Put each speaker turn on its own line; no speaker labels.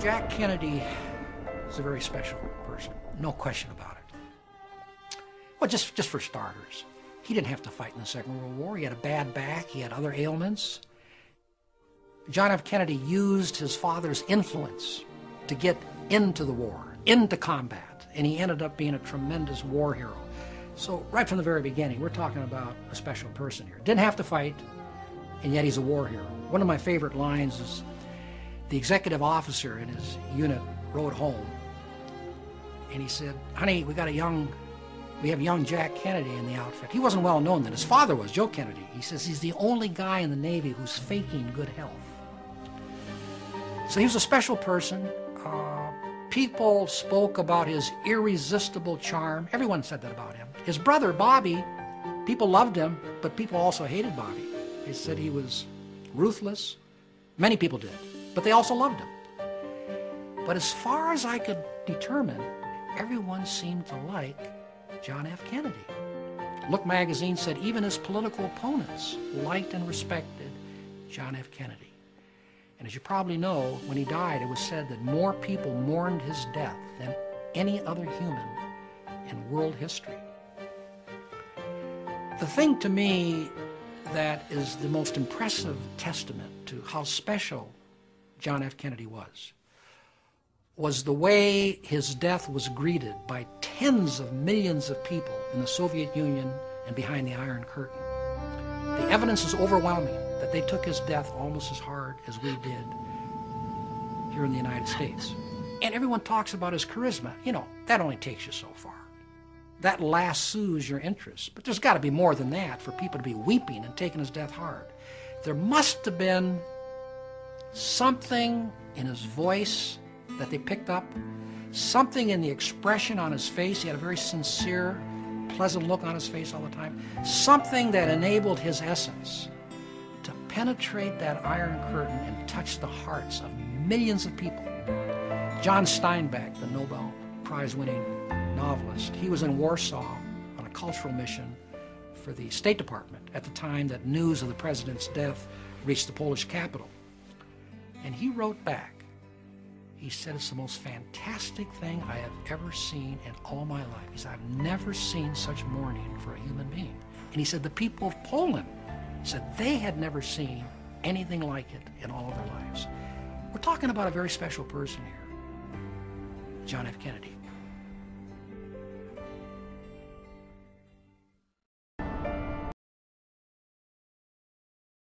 Jack Kennedy is a very special person, no question about it. Well, just, just for starters, he didn't have to fight in the Second World War. He had a bad back, he had other ailments. John F. Kennedy used his father's influence to get into the war, into combat, and he ended up being a tremendous war hero. So, right from the very beginning, we're talking about a special person here. Didn't have to fight, and yet he's a war hero. One of my favorite lines is the executive officer in his unit rode home, and he said, Honey, we got a young, we have young Jack Kennedy in the outfit. He wasn't well known then. His father was, Joe Kennedy. He says he's the only guy in the Navy who's faking good health. So he was a special person. Uh, people spoke about his irresistible charm. Everyone said that about him. His brother, Bobby, people loved him, but people also hated Bobby. They said he was ruthless. Many people did, but they also loved him. But as far as I could determine, everyone seemed to like John F. Kennedy. Look magazine said even his political opponents liked and respected John F. Kennedy. And as you probably know, when he died, it was said that more people mourned his death than any other human in world history. The thing to me that is the most impressive testament to how special John F. Kennedy was was the way his death was greeted by tens of millions of people in the Soviet Union and behind the Iron Curtain. The evidence is overwhelming that they took his death almost as hard as we did here in the United States. And everyone talks about his charisma. You know, that only takes you so far. That lassoes your interest. But there's got to be more than that for people to be weeping and taking his death hard. There must have been something in his voice that they picked up, something in the expression on his face. He had a very sincere, pleasant look on his face all the time, something that enabled his essence to penetrate that iron curtain and touch the hearts of millions of people. John Steinbeck, the Nobel Prize winning novelist, he was in Warsaw on a cultural mission for the State Department at the time that news of the president's death reached the Polish capital. And he wrote back. He said, It's the most fantastic thing I have ever seen in all my life. He said, I've never seen such mourning for a human being. And he said, The people of Poland said they had never seen anything like it in all of their lives. We're talking about a very special person here, John F. Kennedy.